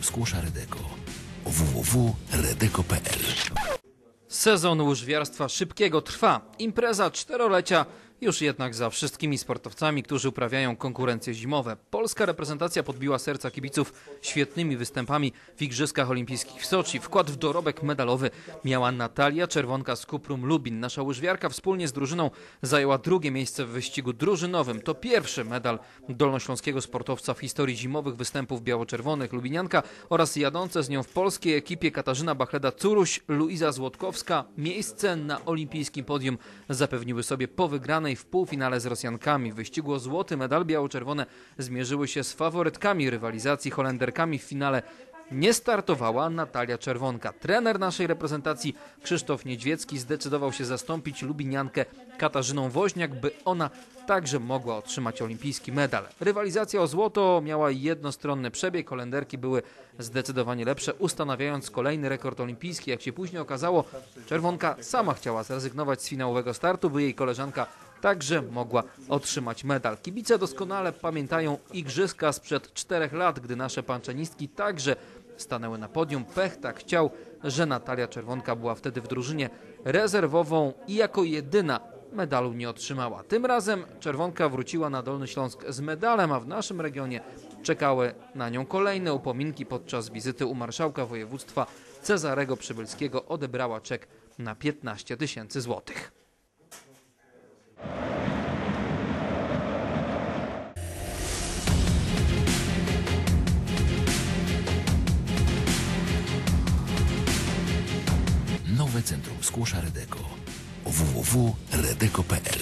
Skłosza Redeko. www.redeko.pl Sezon łyżwiarstwa szybkiego trwa. Impreza czterolecia już jednak za wszystkimi sportowcami, którzy uprawiają konkurencje zimowe. Polska reprezentacja podbiła serca kibiców świetnymi występami w Igrzyskach Olimpijskich w Soczi. Wkład w dorobek medalowy miała Natalia Czerwonka z Kuprum Lubin. Nasza łyżwiarka wspólnie z drużyną zajęła drugie miejsce w wyścigu drużynowym. To pierwszy medal dolnośląskiego sportowca w historii zimowych występów biało-czerwonych. Lubinianka oraz jadące z nią w polskiej ekipie Katarzyna Bachleda-Curuś, Luiza Złotkowska miejsce na olimpijskim podium zapewniły sobie po wygranej w półfinale z Rosjankami. W wyścigu o złoty medal biało-czerwone zmierzyły się z faworytkami rywalizacji Holenderkami w finale nie startowała Natalia Czerwonka. Trener naszej reprezentacji Krzysztof Niedźwiecki zdecydował się zastąpić Lubiniankę Katarzyną Woźniak, by ona także mogła otrzymać olimpijski medal. Rywalizacja o złoto miała jednostronny przebieg, Holenderki były zdecydowanie lepsze, ustanawiając kolejny rekord olimpijski. Jak się później okazało, Czerwonka sama chciała zrezygnować z finałowego startu, by jej koleżanka także mogła otrzymać medal. Kibice doskonale pamiętają igrzyska sprzed czterech lat, gdy nasze panczenistki także stanęły na podium. Pech tak chciał, że Natalia Czerwonka była wtedy w drużynie rezerwową i jako jedyna medalu nie otrzymała. Tym razem Czerwonka wróciła na Dolny Śląsk z medalem, a w naszym regionie czekały na nią kolejne upominki podczas wizyty u marszałka województwa Cezarego Przybylskiego. Odebrała czek na 15 tysięcy złotych. Centrum Skłosza Redeko. www.redeko.pl